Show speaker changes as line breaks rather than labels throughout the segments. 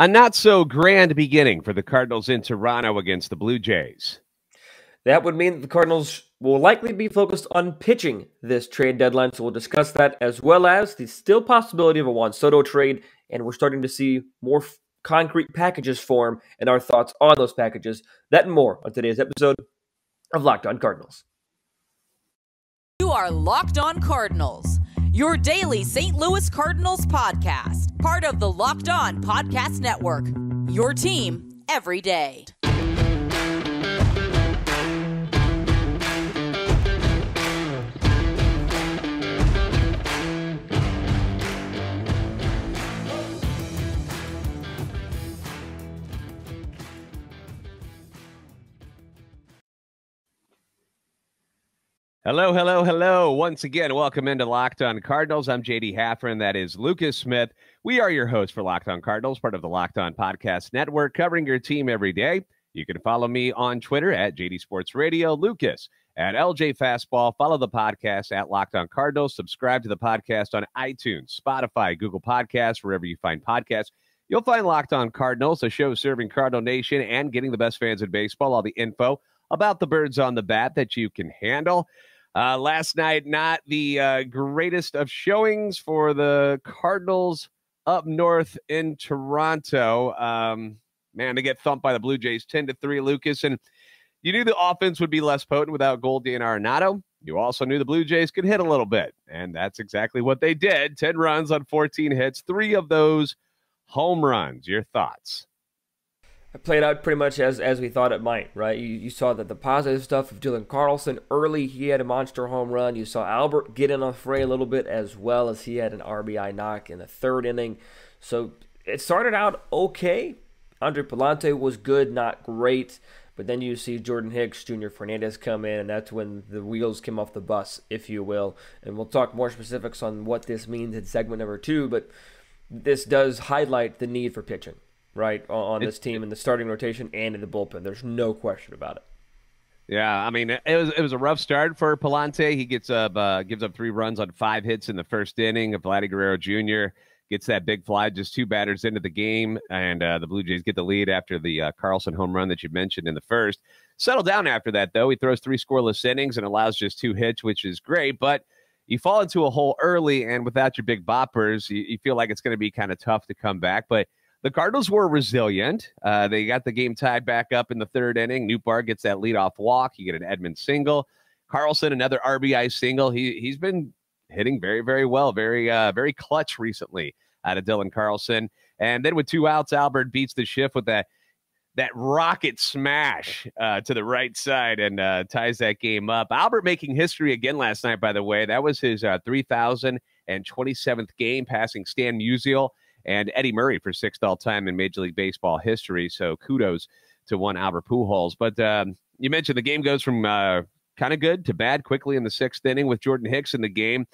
A not so grand beginning for the Cardinals in Toronto against the Blue Jays.
That would mean that the Cardinals will likely be focused on pitching this trade deadline, so we'll discuss that as well as the still possibility of a Juan Soto trade, and we're starting to see more f- concrete packages form and our thoughts on those packages. That and more on today's episode of Locked On Cardinals.
You are Locked On Cardinals, your daily St. Louis Cardinals podcast, part of the Locked On Podcast Network. Your team every day.
Hello, hello, hello. Once again, welcome into Locked On Cardinals. I'm JD Haffern. That is Lucas Smith. We are your hosts for Locked On Cardinals, part of the Locked On Podcast Network, covering your team every day. You can follow me on Twitter at JD Sports Radio, Lucas at LJ Fastball. Follow the podcast at Locked On Cardinals. Subscribe to the podcast on iTunes, Spotify, Google Podcasts, wherever you find podcasts. You'll find Locked On Cardinals, a show serving Cardinal Nation and getting the best fans in baseball, all the info about the birds on the bat that you can handle. Uh, last night, not the uh, greatest of showings for the Cardinals up north in Toronto. Um, man, to get thumped by the Blue Jays 10 to 3, Lucas. And you knew the offense would be less potent without Goldie and Arenado. You also knew the Blue Jays could hit a little bit. And that's exactly what they did 10 runs on 14 hits, three of those home runs. Your thoughts?
It played out pretty much as as we thought it might, right? You, you saw that the positive stuff of Dylan Carlson early, he had a monster home run. You saw Albert get in on fray a little bit as well as he had an RBI knock in the third inning. So it started out okay. Andre Pallante was good, not great. But then you see Jordan Hicks, Junior Fernandez come in, and that's when the wheels came off the bus, if you will. And we'll talk more specifics on what this means in segment number two. But this does highlight the need for pitching right, on, this team in the starting rotation and in the bullpen. There's no question about it.
Yeah, I mean it was it was a rough start for Pallante. He gets up uh, gives up three runs on five hits in the first inning. Vladdy Guerrero Jr. gets that big fly, just two batters into the game, and uh, the Blue Jays get the lead after the uh, Carlson home run that you mentioned in the first. Settle down after that though. He throws three scoreless innings and allows just two hits, which is great, but you fall into a hole early, and without your big boppers, you, you feel like it's going to be kind of tough to come back, but the Cardinals were resilient. Uh, they got the game tied back up in the third inning. Nootbaar gets that leadoff walk. You get an Edman single. Carlson another RBI single. He he's been hitting very very well, very uh, very clutch recently out of Dylan Carlson. And then with two outs, Albert beats the shift with that that rocket smash uh, to the right side and uh, ties that game up. Albert making history again last night, by the way. That was his uh, 3,027th game, passing Stan Musial and Eddie Murray for sixth all time in Major League Baseball history. So kudos to one Albert Pujols. But um, you mentioned the game goes from uh, kind of good to bad quickly in the sixth inning with Jordan Hicks in the game.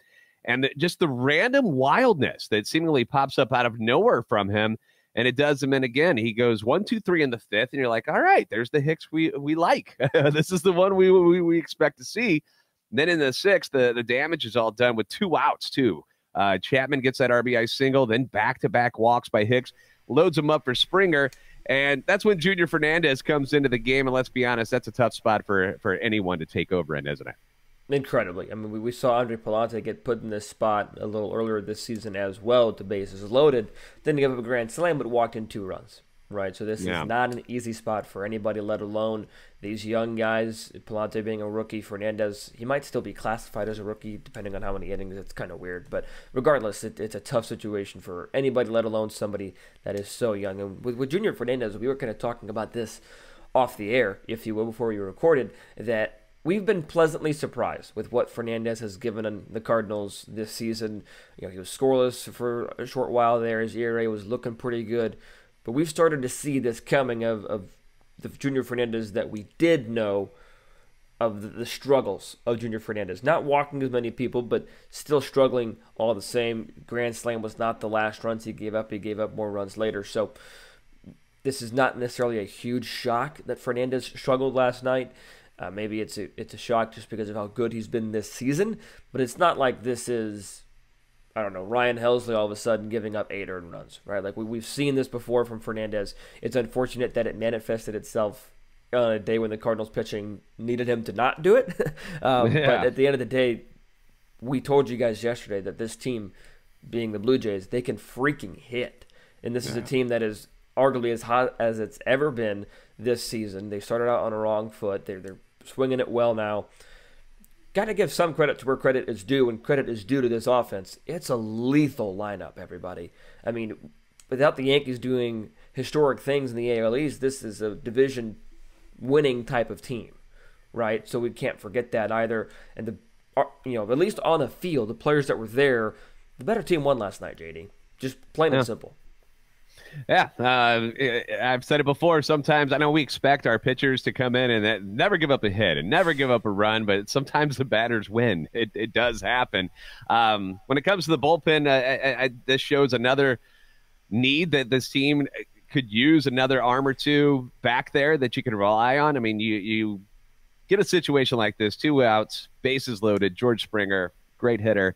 And just the random wildness that seemingly pops up out of nowhere from him. And it does him in again. He goes one, two, three in the fifth, and you're like, all right, there's the Hicks we we like. this is the one we, we, we expect to see. And then in the sixth, the, the damage is all done with two outs, too. Uh, Chapman gets that RBI single, then back to back walks by Hicks, loads him up for Springer. And that's when Junior Fernandez comes into the game. And let's be honest, that's a tough spot for, for anyone to take over in, isn't it?
Incredibly. I mean, we, we saw Andre Pallante get put in this spot a little earlier this season as well, the bases loaded. Then give up a grand slam, but walked in two runs right? So this yeah. is not an easy spot for anybody, let alone these young guys. Pallante being a rookie, Fernandez, he might still be classified as a rookie depending on how many innings. It's kind of weird, but regardless, it, it's a tough situation for anybody, let alone somebody that is so young. And with, with Junior Fernandez, we were kind of talking about this off the air, if you will, before we recorded that. We've been pleasantly surprised with what Fernandez has given the Cardinals this season. You know, he was scoreless for a short while there. His ERA was looking pretty good. But we've started to see this coming of, of the Junior Fernandez that we did know of the, the, struggles of Junior Fernandez. Not walking as many people, but still struggling all the same. Grand Slam was not the last runs he gave up. He gave up more runs later. So this is not necessarily a huge shock that Fernandez struggled last night. Uh, maybe it's a, it's a shock just because of how good he's been this season, but it's not like this is I don't know, Ryan Helsley all of a sudden giving up eight earned runs, right? Like we, we've seen this before from Fernandez. It's unfortunate that it manifested itself on a day when the Cardinals pitching needed him to not do it. um, yeah. But at the end of the day, we told you guys yesterday that this team, being the Blue Jays, they can freaking hit. And this yeah. is a team that is arguably as hot as it's ever been this season. They started out on a wrong foot. They're, they're swinging it well now got to give some credit to where credit is due, and credit is due to this offense. It's a lethal lineup, everybody. I mean, without the Yankees doing historic things in the AL East, this is a division winning type of team, right? So we can't forget that either. And the uh, you know, at least on the field, the players that were there, the better team won last night, JD. Just plain yeah. and simple.
Yeah, uh, I've said it before. Sometimes I know we expect our pitchers to come in and never give up a hit and never give up a run, but sometimes the batters win. It, it does happen. Um, when it comes to the bullpen, uh, I, I, this shows another need that this team could use another arm or two back there that you can rely on. I mean, you you get a situation like this, two outs, bases loaded, George Springer, great hitter.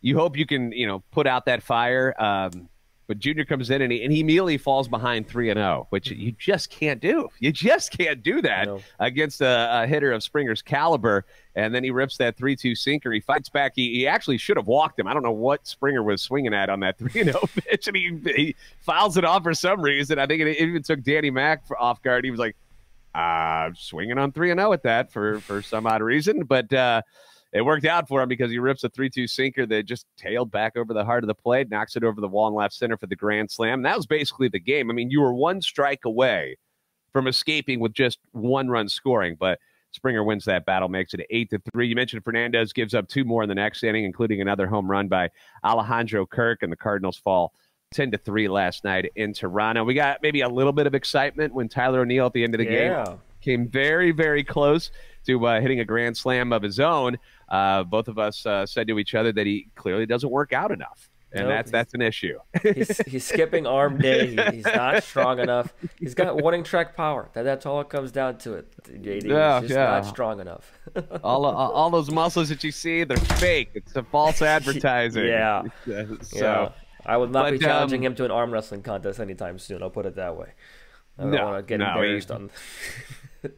You hope you can, you know, put out that fire. Um, but Junior comes in and he, and he immediately falls behind 3 and 0, which you just can't do. You just can't do that against a, a, hitter of Springer's caliber. And then he rips that 3 2 sinker. He fights back. He, he actually should have walked him. I don't know what Springer was swinging at on that 3 0 pitch. And he, he fouls it off for some reason. I think it even took Danny Mack off guard. He was like, uh, swinging on 3 and 0 at that for, for some odd reason. But, uh, it worked out for him because he rips a 3 2 sinker that just tailed back over the heart of the plate, knocks it over the wall and left center for the grand slam. That was basically the game. I mean, you were one strike away from escaping with just one run scoring, but Springer wins that battle, makes it eight to three. You mentioned Fernandez gives up two more in the next inning, including another home run by Alejandro Kirk, and the Cardinals fall 10 to 3 last night in Toronto. We got maybe a little bit of excitement when Tyler O'Neill at the end of the yeah. game came very, very close to uh, hitting a grand slam of his own uh, both of us uh, said to each other that he clearly doesn't work out enough. And nope, that's that's an issue.
he's, he's skipping arm day. He, he's not strong enough. He's got warning track power. That, that's all it comes down to it. JD. Yeah, he's just yeah. not strong enough.
all all those muscles that you see, they're fake. It's a false advertising.
yeah. so yeah. I would not but, be challenging um, him to an arm wrestling contest anytime soon. I'll put it that way. I don't no, want to get no, embarrassed he, on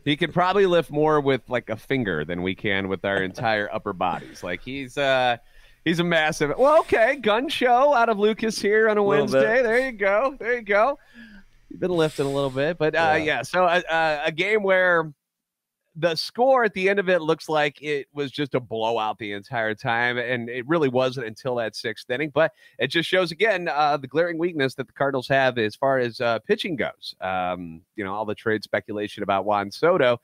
he could probably lift more with like a finger than we can with our entire upper bodies. Like he's uh he's a massive. Well, okay, gun show out of Lucas here on a, a Wednesday. There you go. There you go. You've been lifting a little bit, but uh, yeah. yeah so uh, uh, a game where the score at the end of it looks like it was just a blowout the entire time, and it really wasn't until that sixth inning. But it just shows again uh, the glaring weakness that the Cardinals have as far as uh, pitching goes. Um, you know, all the trade speculation about Juan Soto.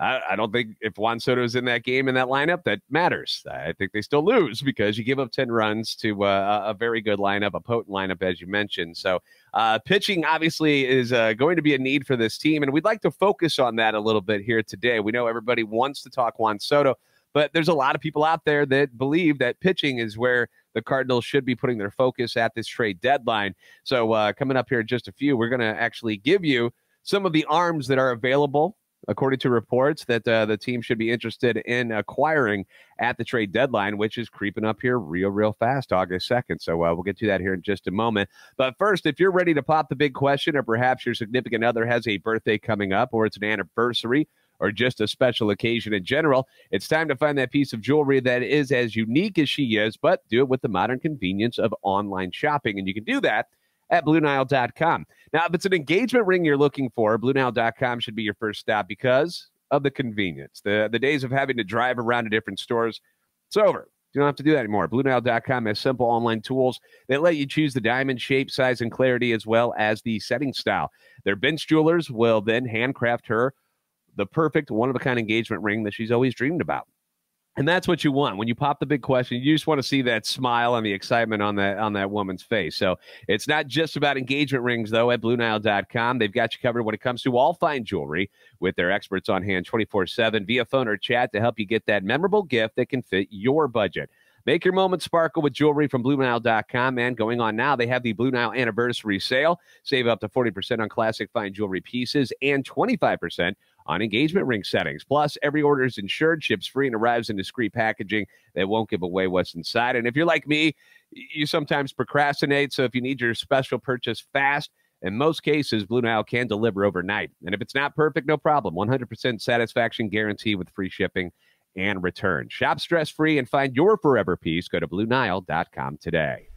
I, I don't think if Juan Soto is in that game in that lineup, that matters. I think they still lose because you give up 10 runs to uh, a very good lineup, a potent lineup, as you mentioned. So, uh, pitching obviously is uh, going to be a need for this team, and we'd like to focus on that a little bit here today. We know everybody wants to talk Juan Soto, but there's a lot of people out there that believe that pitching is where the Cardinals should be putting their focus at this trade deadline. So, uh, coming up here in just a few, we're going to actually give you some of the arms that are available according to reports that uh, the team should be interested in acquiring at the trade deadline, which is creeping up here real, real fast, August 2nd. So uh, we'll get to that here in just a moment. But first, if you're ready to pop the big question, or perhaps your significant other has a birthday coming up, or it's an anniversary, or just a special occasion in general, it's time to find that piece of jewelry that is as unique as she is, but do it with the modern convenience of online shopping. And you can do that at BlueNile.com. Now, if it's an engagement ring you're looking for, BlueNile.com should be your first stop because of the convenience. The, the days of having to drive around to different stores, it's over. You don't have to do that anymore. BlueNile.com has simple online tools that let you choose the diamond shape, size, and clarity, as well as the setting style. Their bench jewelers will then handcraft her the perfect one of a kind engagement ring that she's always dreamed about. And that's what you want when you pop the big question. You just want to see that smile and the excitement on that on that woman's face. So it's not just about engagement rings, though. At BlueNile.com, they've got you covered when it comes to all fine jewelry, with their experts on hand 24 seven via phone or chat to help you get that memorable gift that can fit your budget. Make your moment sparkle with jewelry from BlueNile.com. And going on now, they have the Blue Nile anniversary sale. Save up to 40% on classic fine jewelry pieces and 25% on engagement ring settings. Plus, every order is insured, ships free, and arrives in discreet packaging that won't give away what's inside. And if you're like me, you sometimes procrastinate. So if you need your special purchase fast, in most cases, Blue Nile can deliver overnight. And if it's not perfect, no problem. 100% satisfaction guarantee with free shipping and return. Shop stress free and find your forever peace. Go to BlueNile.com today.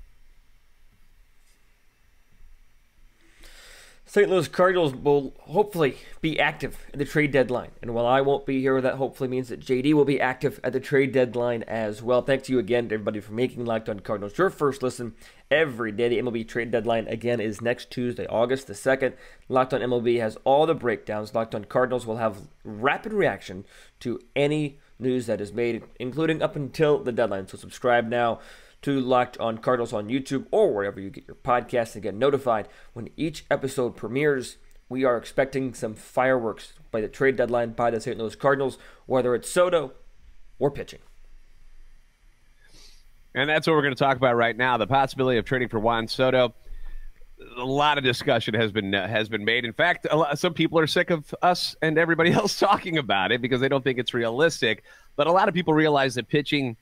St. Louis Cardinals will hopefully be active at the trade deadline. And while I won't be here, that hopefully means that JD will be active at the trade deadline as well. Thanks to you again, everybody, for making Locked on Cardinals your first listen every day. The MLB trade deadline again is next Tuesday, August the 2nd. Locked on MLB has all the breakdowns. Locked on Cardinals will have rapid reaction to any news that is made, including up until the deadline. So subscribe now to Locked on Cardinals on YouTube or wherever you get your podcasts and get notified when each episode premieres. We are expecting some fireworks by the trade deadline by the St. Louis Cardinals, whether it's Soto or pitching.
And that's what we're going to talk about right now the possibility of trading for Juan Soto. A lot of discussion has been uh, has been made. In fact, lot, some people are sick of us and everybody else talking about it because they don't think it's realistic. But a lot of people realize that pitching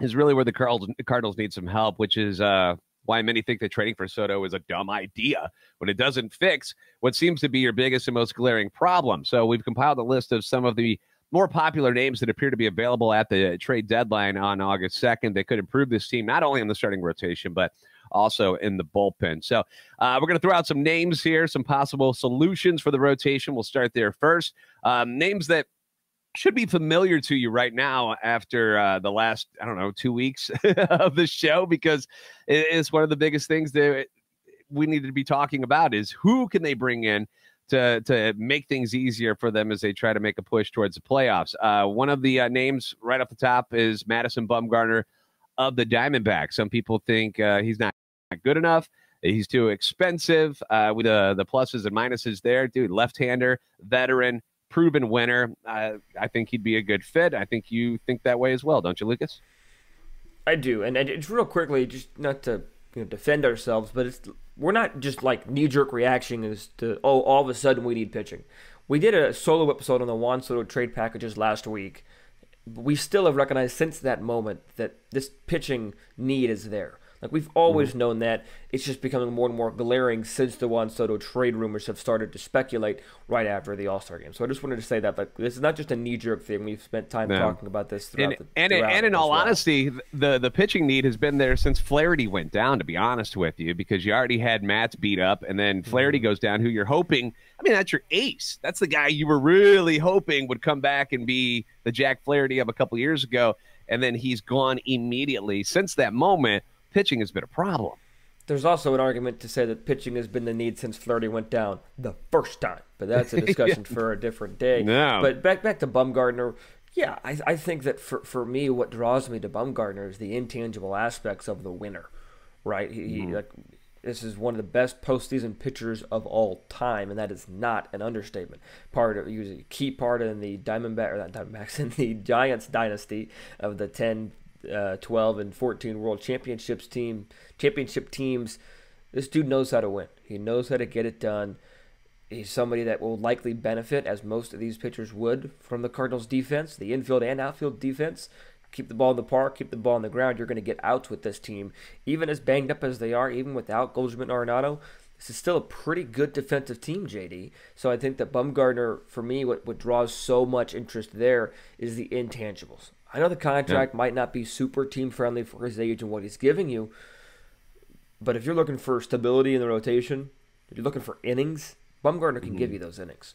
is really where the Cardinals, need some help, which is uh, why many think that trading for Soto is a dumb idea when it doesn't fix what seems to be your biggest and most glaring problem. So we've compiled a list of some of the more popular names that appear to be available at the trade deadline on August 2nd that could improve this team, not only in the starting rotation, but also in the bullpen. So uh, we're going to throw out some names here, some possible solutions for the rotation. We'll start there first. Um, names that should be familiar to you right now after uh, the last I don't know two weeks of the show because it is one of the biggest things that we need to be talking about is who can they bring in to to make things easier for them as they try to make a push towards the playoffs. Uh, one of the uh, names right off the top is Madison Bumgarner of the Diamondbacks. Some people think uh, he's not good enough. He's too expensive. Uh, with the the pluses and minuses there, dude. Left hander, veteran proven winner. Uh, I think he'd be a good fit. I think you think that way as well, don't you, Lucas?
I do, and it's real quickly, just not to you know, defend ourselves, but it's we're not just like knee jerk reaction as to oh all of a sudden we need pitching. We did a solo episode on the Juan Soto trade packages last week. We still have recognized since that moment that this pitching need is there. Like we've always mm-hmm. known that. It's just becoming more and more glaring since the Juan Soto trade rumors have started to speculate right after the All Star game. So I just wanted to say that like this is not just a knee jerk thing. We've spent time talking about this throughout
and, the, and, throughout and in all well. honesty, the the pitching need has been there since Flaherty went down. To be honest with you, because you already had Matz beat up, and then Flaherty mm-hmm. goes down, who you're hoping. I mean, that's your ace. That's the guy you were really hoping would come back and be the Jack Flaherty of a couple years ago, and then he's gone immediately. Since that moment pitching has been a problem.
There's also an argument to say that pitching has been the need since Flaherty went down the first time, but that's a discussion yeah. for a different day.
No.
But back back to Bumgarner, yeah, I, I think that for, for me, what draws me to Bumgarner is the intangible aspects of the winner, right? He, mm. like this is one of the best postseason pitchers of all time, and that is not an understatement. Part of he was a key part in the Diamondback or not Diamondbacks in the Giants dynasty of the 10, uh, 12 and 14 world championships team championship teams. This dude knows how to win. He knows how to get it done. He's somebody that will likely benefit as most of these pitchers would from the cardinals defense the infield and outfield defense. Keep the ball in the park keep the ball on the ground you're going to get outs with this team. Even as banged up as they are even without Goldschmidt and Arenado this is still a pretty good defensive team, JD. So I think that Bumgarner, for me, what, what draws so much interest there is the intangibles. I know the contract yeah. might not be super team friendly for his age and what he's giving you, but if you're looking for stability in the rotation, if you're looking for innings, Bumgarner can mm-hmm. give you those innings.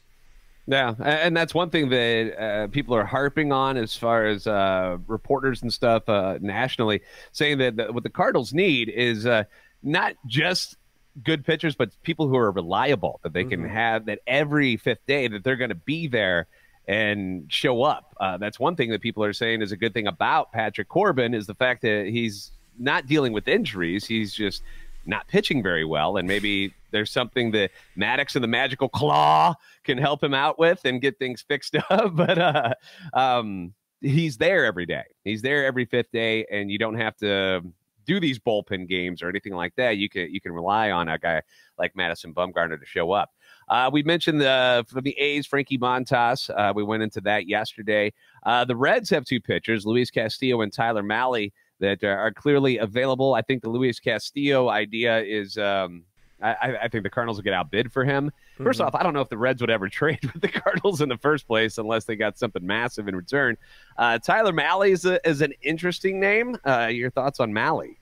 Yeah, and that's one thing that uh, people are harping on as far as uh, reporters and stuff uh, nationally, saying that, that, what the Cardinals need is uh, not just good pitchers, but people who are reliable that they can mm-hmm. have that every fifth day that they're going to be there and show up. Uh, that's one thing that people are saying is a good thing about Patrick Corbin is the fact that he's not dealing with injuries. He's just not pitching very well, and maybe there's something that Maddux and the Magical Claw can help him out with and get things fixed up. But uh, um, he's there every day. He's there every fifth day, and you don't have to do these bullpen games or anything like that, you can you can rely on a guy like Madison Bumgarner to show up. Uh, we mentioned the for the A's, Frankie Montas. Uh, we went into that yesterday. Uh, the Reds have two pitchers, Luis Castillo and Tyler Mahle, that are clearly available. I think the Luis Castillo idea is. Um, I, I, think the Cardinals will get outbid for him. 1st mm-hmm. off, I don't know if the Reds would ever trade with the Cardinals in the first place unless they got something massive in return. Uh, Tyler Mahle is, a, is an interesting name. Uh, your thoughts on Mahle?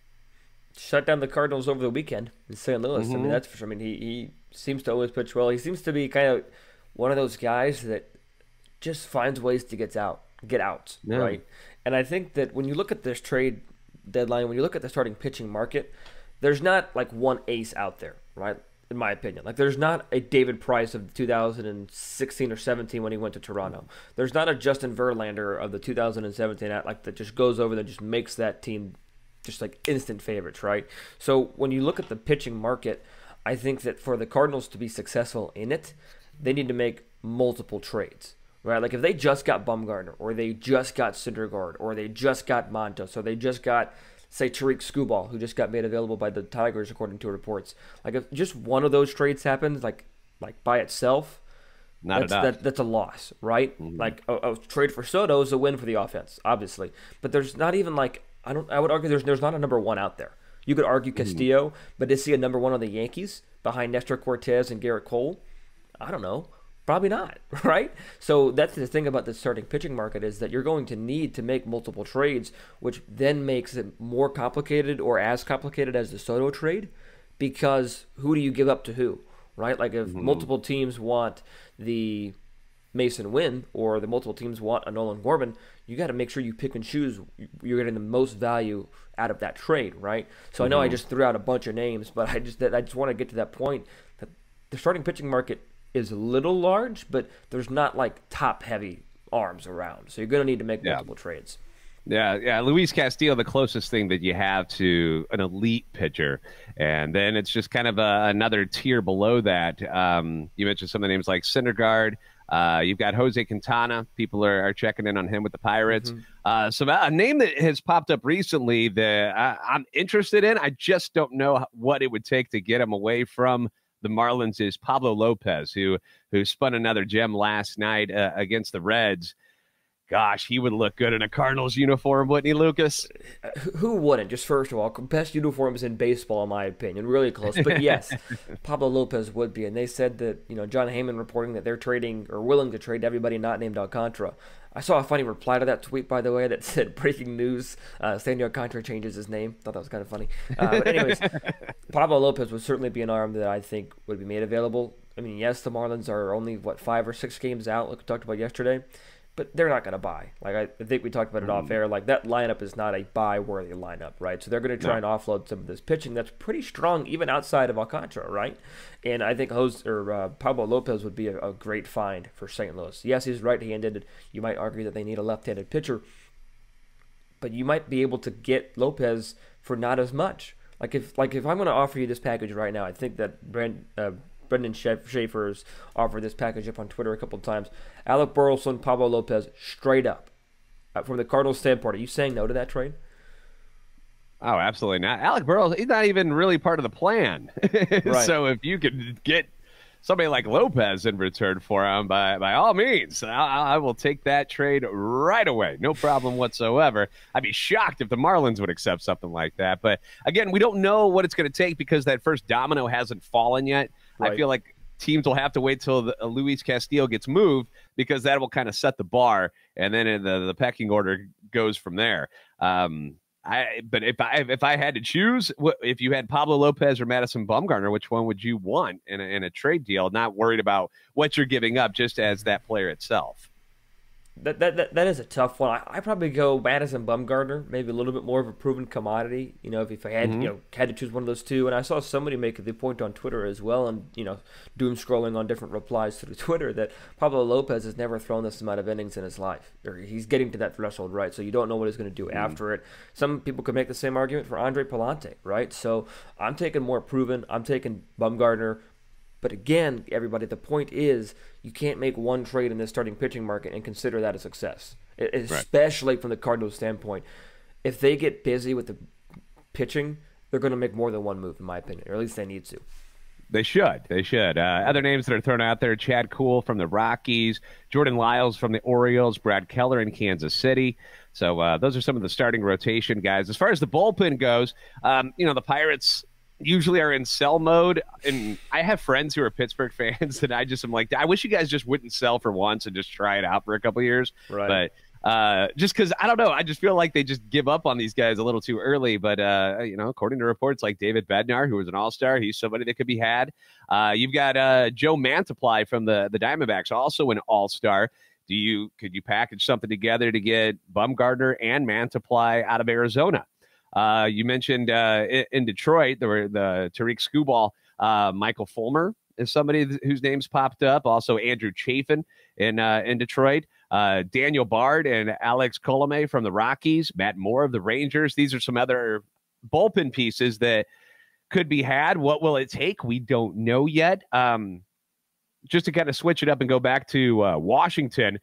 Shut down the Cardinals over the weekend in St. Louis. Mm-hmm. I mean, mm-hmm. that's for sure. I mean, he, he seems to always pitch well. He seems to be kind of one of those guys that just finds ways to get out, get out, yeah. right? And I think that when you look at this trade deadline, when you look at the starting pitching market, there's not like one ace out there, right? In my opinion, like there's not a David Price of 2016 or 17 when he went to Toronto. There's not a Justin Verlander of the 2017 at like that just goes over there just makes that team just like instant favorites, right? So when you look at the pitching market, I think that for the Cardinals to be successful in it, they need to make multiple trades. Right, like if they just got Bumgarner, or they just got Syndergaard, or they just got Montas, or they just got say Tarik Skubal, who just got made available by the Tigers according to reports. Like if just one of those trades happens, like like by itself,
not
that's, that, that's a loss, right? Mm-hmm. Like a, a, trade for Soto is a win for the offense, obviously, but there's not even like I don't. I would argue there's there's not a number one out there. You could argue mm-hmm. Castillo, mm-hmm. but is he a number one on the Yankees behind Nestor Cortes and Gerrit Cole? I don't know. Probably not, right? So that's the thing about the starting pitching market is that you're going to need to make multiple trades, which then makes it more complicated or as complicated as the Soto trade, because who do you give up to who, right? Like if mm-hmm. multiple teams want the Masyn Winn or the multiple teams want a Nolan Gorman, you got to make sure you pick and choose. You're getting the most value out of that trade, right? So mm-hmm. I know I mm-hmm. just threw out a bunch of names, but I just I just want to get to that point that the starting pitching market is a little large, but there's not like top heavy arms around. So you're going to need to make multiple trades.
Yeah, yeah. Luis Castillo, the closest thing that you have to an elite pitcher, and then it's just kind of a, another tier below that. Um, you mentioned some of the names like Syndergaard. Uh, you've got Jose Quintana. People are, are, checking in on him with the Pirates. Mm-hmm. Uh, so a name that has popped up recently that I, am interested in. I just don't know what it would take to get him away from the Marlins. Is Pablo Lopez, who who spun another gem last night uh, against the Reds gosh, he would look good in a Cardinals uniform, wouldn't he, Lucas?
Who wouldn't? Just first of all, best uniforms in baseball, in my opinion, really close. But yes, Pablo Lopez would be. And they said that you know Jon Heyman reporting that they're trading or willing to trade everybody not named Alcantara. I saw a funny reply to that tweet, by the way, that said breaking news: uh, Sandy Alcantara changes his name. Thought that was kind of funny. Uh, but anyways, Pablo Lopez would certainly be an arm that I think would be made available. I mean, yes, the Marlins are only what five or six games out, like we talked about yesterday but they're not going to buy. Like I, I, think we talked about it mm. off air. Like that lineup is not a buy worthy lineup, right? So they're going to try no. and offload some of this pitching that's pretty strong, even outside of Alcantara, right? And I think Jose or uh, Pablo Lopez would be a, a great find for St. Louis. Yes, he's right-handed. You might argue that they need a left-handed pitcher, but you might be able to get Lopez for not as much. Like if like if I'm going to offer you this package right now, I think that Brand, uh, Brendan Schaefer's offered this package up on Twitter a couple of times. Alec Burleson, Pablo Lopez, straight up. Uh, from the Cardinals' standpoint, are you saying no to that trade?
Oh, absolutely not. Alec Burrows, he's not even really part of the plan. right. So if you could get somebody like Lopez in return for him, by by all means, I, I, will take that trade right away. No problem whatsoever. I'd be shocked if the Marlins would accept something like that. But again, we don't know what it's going to take because that first domino hasn't fallen yet. Right. I feel like teams will have to wait till the, uh, Luis Castillo gets moved because that will kind of set the bar, and then the the pecking order goes from there. Um, I but if I if I had to choose, if you had Pablo Lopez or Madison Bumgarner, which one would you want in a, in a trade deal? Not worried about what you're giving up, just as that player itself.
That, that, that, that is a tough one. I, I probably go Madison Bumgarner, maybe a little bit more of a proven commodity. You know, if, if I had mm-hmm. you know had to choose one of those two, and I saw somebody make the point on Twitter as well, and you know, doom scrolling on different replies through Twitter that Pablo Lopez has never thrown this amount of innings in his life, or he's getting to that threshold, right? So you don't know what he's going to do mm-hmm. after it. Some people could make the same argument for Andre Pallante, right? So I'm taking more proven. I'm taking Bumgarner. But again, everybody, the point is you can't make one trade in this starting pitching market and consider that a success, especially right. from the Cardinals' standpoint. If they get busy with the pitching, they're going to make more than one move, in my opinion, or at least they need to.
They should. They should. Uh, other names that are thrown out there: Chad Kuhl from the Rockies, Jordan Lyles from the Orioles, Brad Keller in Kansas City. So uh, those are some of the starting rotation guys. As far as the bullpen goes, um, you know the Pirates usually are in sell mode, and I have friends who are Pittsburgh fans, and I just am like, I wish you guys just wouldn't sell for once and just try it out for a couple years. Right. But uh, just because I don't know, I just feel like they just give up on these guys a little too early. But uh, you know, according to reports like David Bednar, who was an All Star, he's somebody that could be had. Uh, you've got uh, Joe Mantiply from the the Diamondbacks, also an All Star. Do you could you package something together to get Bumgarner and Mantiply out of Arizona? Uh, you mentioned uh, in, Detroit, there were the Tarik Skubal, uh, Michael Fulmer is somebody whose names popped up. Also, Andrew Chafin in uh, in Detroit. Uh, Daniel Bard and Alex Colome from the Rockies, Matt Moore of the Rangers. These are some other bullpen pieces that could be had. What will it take? We don't know yet. Um, just to kind of switch it up and go back to uh, Washington,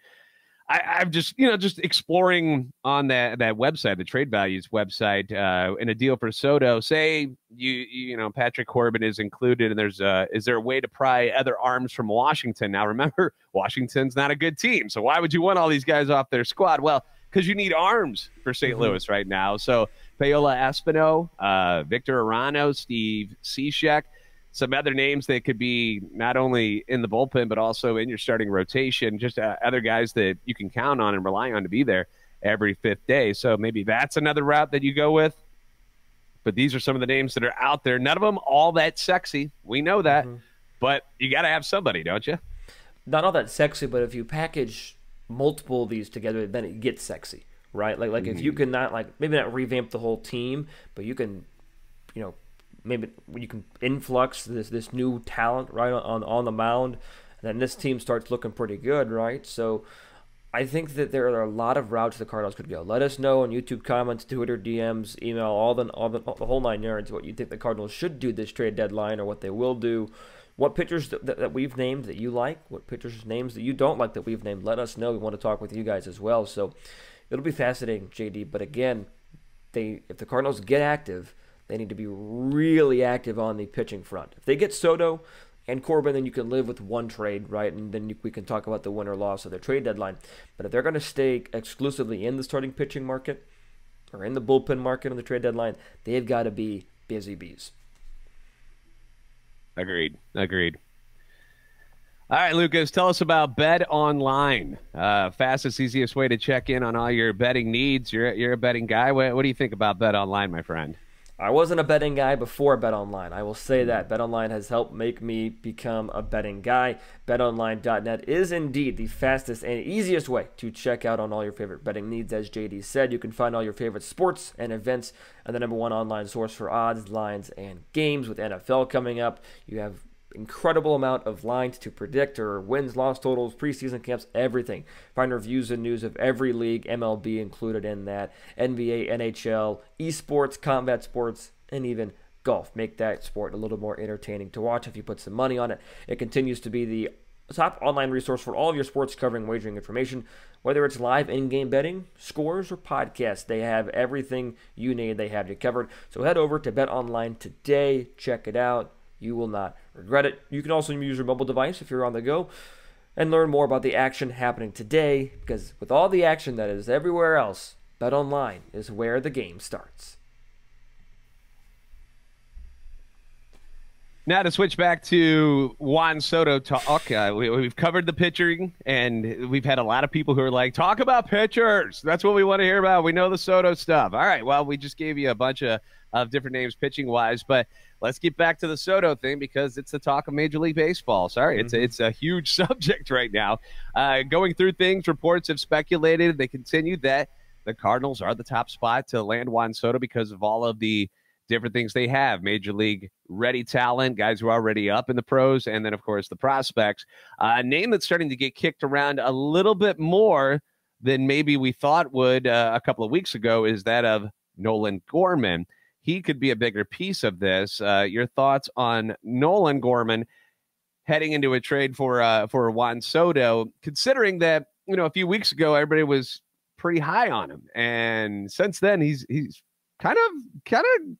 I, am just you know just exploring on that that website, the Trade Values website, uh, in a deal for Soto. Say you you know Patrick Corbin is included, and there's uh is there a way to pry other arms from Washington? Now remember, Washington's not a good team, so why would you want all these guys off their squad? Well, because you need arms for saint mm-hmm. Louis right now. So Paolo Espino, uh, Victor Arano, Steve Cishek some other names that could be not only in the bullpen but also in your starting rotation, just uh, other guys that you can count on and rely on to be there every fifth day. So maybe that's another route that you go with. But these are some of the names that are out there. None of them all that sexy. We know that. Mm-hmm. But you got to have somebody, don't you?
Not all that sexy, but if you package multiple of these together, then it gets sexy, right? Like like mm-hmm. if you mm-hmm. can not like maybe not revamp the whole team, but you can, you know, maybe you can influx this this new talent right on on the mound, and then this team starts looking pretty good, right? So. I think that there are a lot of routes the Cardinals could go. Let us know on YouTube comments, Twitter DMs, email, all the all the, the whole nine yards. What you think the Cardinals should do this trade deadline, or what they will do. What pitchers that, that we've named that you like, what pitchers names that you don't like that we've named. Let us know. We want to talk with you guys as well. So it'll be fascinating, JD. But again, they if the Cardinals get active, they need to be really active on the pitching front. If they get Soto and Corbin, then you can live with one trade, right? And then we can talk about the win or loss of their trade deadline. But if they're going to stay exclusively in the starting pitching market or in the bullpen market on the trade deadline, they've got to be busy bees.
Agreed. Agreed. All right, Lucas, tell us about Bet Online. Uh, fastest, easiest way to check in on all your betting needs. You're, you're a betting guy. What, what do you think about Bet Online, my friend?
I wasn't a betting guy before BetOnline. I will say that BetOnline has helped make me become a betting guy. BetOnline.net is indeed the fastest and easiest way to check out on all your favorite betting needs. As JD said, you can find all your favorite sports and events and the number one online source for odds, lines, and games. With NFL coming up, you have incredible amount of lines to predict or wins, loss totals, preseason camps, everything. Find reviews and news of every league, MLB included in that, NBA, NHL, esports, combat sports, and even golf. Make that sport a little more entertaining to watch if you put some money on it. It continues to be the top online resource for all of your sports covering wagering information, whether it's live in-game betting, scores, or podcasts. They have everything you need. They have you covered. So head over to Bet Online today. Check it out. You will not regret it. You can also use your mobile device if you're on the go and learn more about the action happening today because with all the action that is everywhere else, Bet Online is where the game starts.
Now to switch back to Juan Soto talk, uh, we, have covered the pitching, and we've had a lot of people who are like, "Talk about pitchers. That's what we want to hear about. We know the Soto stuff." All right, well, we just gave you a bunch of, of different names pitching wise, but let's get back to the Soto thing because it's the talk of Major League Baseball. Sorry, it's mm-hmm. a, it's a huge subject right now. Uh, going through things, reports have speculated. They continue that the Cardinals are the top spot to land Juan Soto because of all of the different things they have major league ready talent guys who are already up in the pros and then of course the prospects uh, a name that's starting to get kicked around a little bit more than maybe we thought would uh, a couple of weeks ago is that of nolan gorman he could be a bigger piece of this. Uh, your thoughts on Nolan Gorman heading into a trade for uh, for Juan Soto, considering that you know a few weeks ago everybody was pretty high on him, and since then he's he's kind of kind of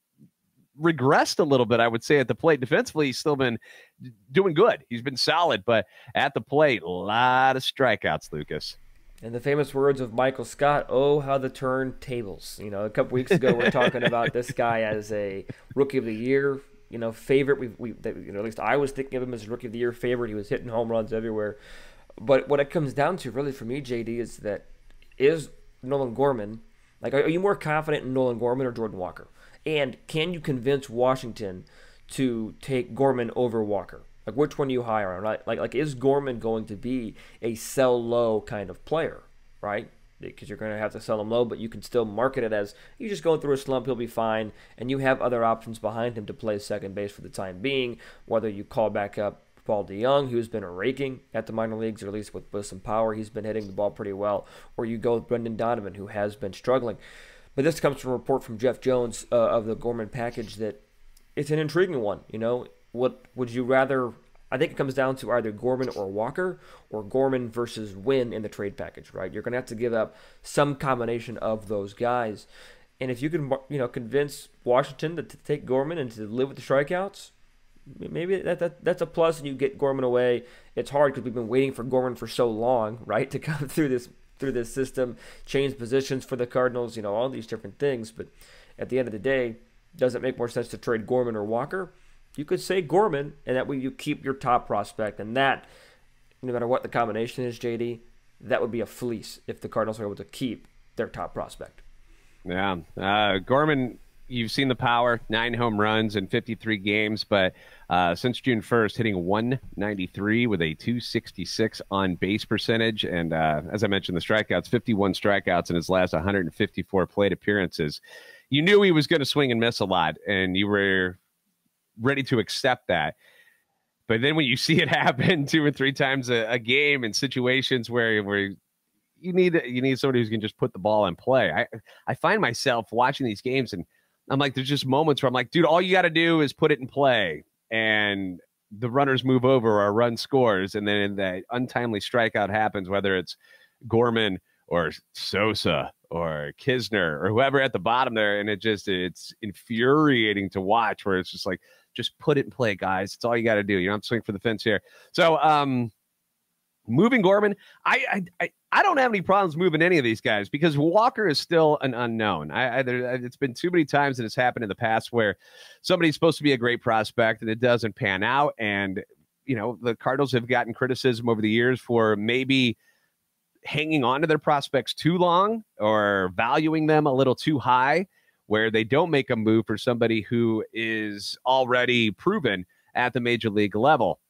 regressed a little bit, I would say, at the plate. Defensively, he's still been doing good. He's been solid, but at the plate, a lot of strikeouts, Lucas.
And the famous words of Michael Scott, oh, how the turntables. You know, a couple weeks ago, we are talking about this guy as a rookie of the year, you know, favorite. We, we that, you know, at least I was thinking of him as rookie of the year favorite. He was hitting home runs everywhere. But what it comes down to, really, for me, JD, is that is Nolan Gorman, like, are you more confident in Nolan Gorman or Jordan Walker? And can you convince Washington to take Gorman over Walker? Like which one do you hire on? Right? Like like is Gorman going to be a sell low kind of player? Right? Because you're going to have to sell him low, but you can still market it as he's just going through a slump. He'll be fine, and you have other options behind him to play second base for the time being. Whether you call back up Paul DeJong, who's been raking at the minor leagues, or at least with, with some power, he's been hitting the ball pretty well. Or you go with Brendan Donovan, who has been struggling. But this comes from a report from Jeff Jones uh, of the Gorman package that it's an intriguing one. You know, what would you rather? I think it comes down to either Gorman or Walker, or Gorman versus Winn in the trade package. Right? You're going to have to give up some combination of those guys. And if you can, you know, convince Washington to, to take Gorman and to live with the strikeouts, maybe that, that that's a plus and you get Gorman away. It's hard because we've been waiting for Gorman for so long, right, to come through this through this system, change positions for the Cardinals, you know, all these different things. But at the end of the day, does it make more sense to trade Gorman or Walker? You could say Gorman, and that way you keep your top prospect. And that, no matter what the combination is, JD, that would be a fleece if the Cardinals are able to keep their top prospect.
Yeah. Uh, Gorman you've seen the power, nine home runs in 53 games, but uh, since June 1st, hitting 193 with a 266 on base percentage. And uh, as I mentioned, the strikeouts, 51 strikeouts in his last 154 plate appearances. You knew he was going to swing and miss a lot, and you were ready to accept that. But then when you see it happen two or three times a, a game in situations where where you need you need somebody who's to just put the ball in play. I I find myself watching these games and I'm like, there's just moments where I'm like, dude, all you got to do is put it in play, and the runners move over or a run scores, and then that untimely strikeout happens, whether it's Gorman or Sosa or Knizner or whoever at the bottom there, and it just it's infuriating to watch. Where it's just like, just put it in play, guys. It's all you got to do. You don't swing for the fence here. So, um, moving Gorman, I, I I don't have any problems moving any of these guys because Walker is still an unknown. I, I there, it's been too many times that it's happened in the past where somebody's supposed to be a great prospect and it doesn't pan out. And you know the Cardinals have gotten criticism over the years for maybe hanging on to their prospects too long or valuing them a little too high, where they don't make a move for somebody who is already proven at the major league level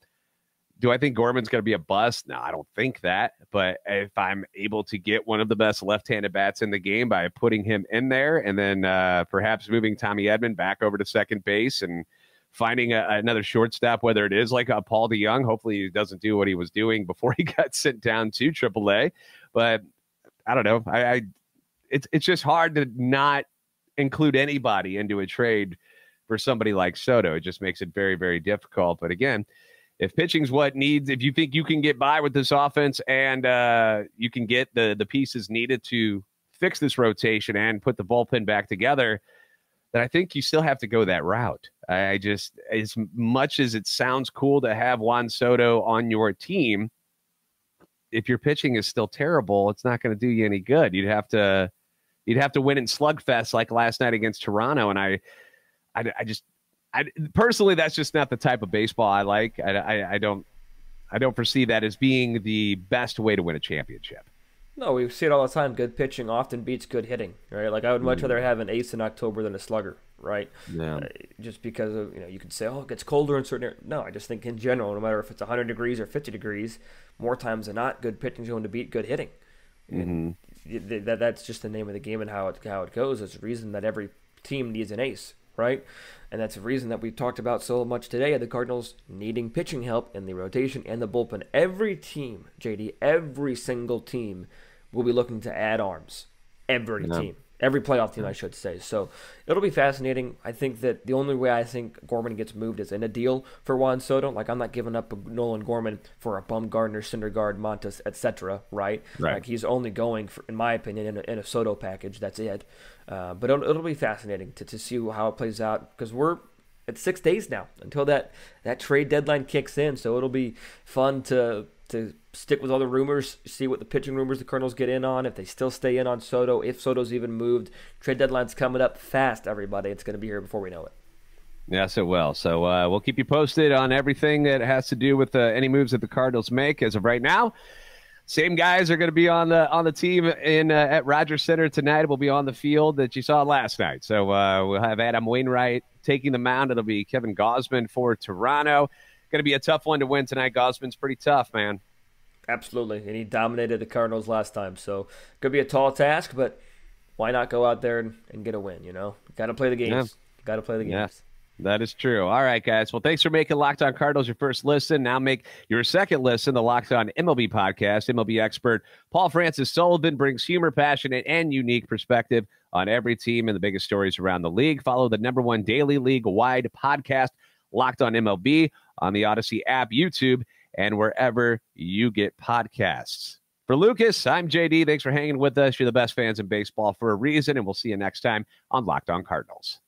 do I think Gorman's going to be a bust? No, I don't think that. But if I'm able to get one of the best left-handed bats in the game by putting him in there, and then uh, perhaps moving Tommy Edman back over to second base and finding a, another shortstop, whether it is like a Paul DeJong, hopefully he doesn't do what he was doing before he got sent down to AAA. But I don't know. I, I it's it's just hard to not include anybody into a trade for somebody like Soto. It just makes it very very difficult. But again if pitching's what needs, if you think you can get by with this offense and uh, you can get the the pieces needed to fix this rotation and put the bullpen back together, then I think you still have to go that route. I just, as much as it sounds cool to have Juan Soto on your team, if your pitching is still terrible, it's not going to do you any good. You'd have to, you'd have to win in slugfest like last night against Toronto, and I, I, I just I, personally, that's just not the type of baseball I like. I, I, I don't I don't foresee that as being the best way to win a championship.
No, we see it all the time. Good pitching often beats good hitting, right? Like I would much mm. rather have an ace in October than a slugger, right?
Yeah. Uh,
just because of you know you can say oh it gets colder in certain areas. No, I just think in general, no matter if it's 100 degrees or 50 degrees, more times than not, good pitching is going to beat good hitting.
Mm-hmm.
That that's just the name of the game and how it how it goes. It's the reason that every team needs an ace, right? And that's the reason that we've talked about so much today the Cardinals needing pitching help in the rotation and the bullpen. Every team, JD, every single team will be looking to add arms. Every team. Every playoff team, I should say. So it'll be fascinating. I think that the only way I think Gorman gets moved is in a deal for Juan Soto. Like I'm not giving up Nolan Gorman for a Bumgarner, Syndergaard, Montas, etc. Right?
Right.
Like he's only going for, in my opinion, in a, in a Soto package. That's it. Uh, but it'll, it'll, be fascinating to, to see how it plays out because we're at six days now until that that trade deadline kicks in. So it'll be fun to to stick with all the rumors, see what the pitching rumors the Cardinals get in on, if they still stay in on Soto, if Soto's even moved. Trade deadline's coming up fast, everybody. It's going to be here before we know it.
Yes, it will. So uh, we'll keep you posted on everything that has to do with uh, any moves that the Cardinals make. As of right now, same guys are going to be on the on the team in uh, at Rogers Center tonight. We'll be on the field that you saw last night. So uh, we'll have Adam Wainwright taking the mound. It'll be Kevin Gausman for Toronto. Going to be a tough one to win tonight. Gausman's pretty tough, man.
Absolutely, and he dominated the Cardinals last time, so could be a tall task, but why not go out there and, and get a win? You know, got to play the games. Yeah. Got to play the games.
That is true. All right, guys. Well, thanks for making Locked On Cardinals your first listen. Now make your second listen, the Locked On MLB podcast. MLB expert Paul Francis Sullivan brings humor, passion, and unique perspective on every team and the biggest stories around the league. Follow the number one daily league wide podcast, Locked On MLB, on the Audacy app, YouTube, and wherever you get podcasts. For Lucas, I'm JD. Thanks for hanging with us. You're the best fans in baseball for a reason, and we'll see you next time on Locked On Cardinals.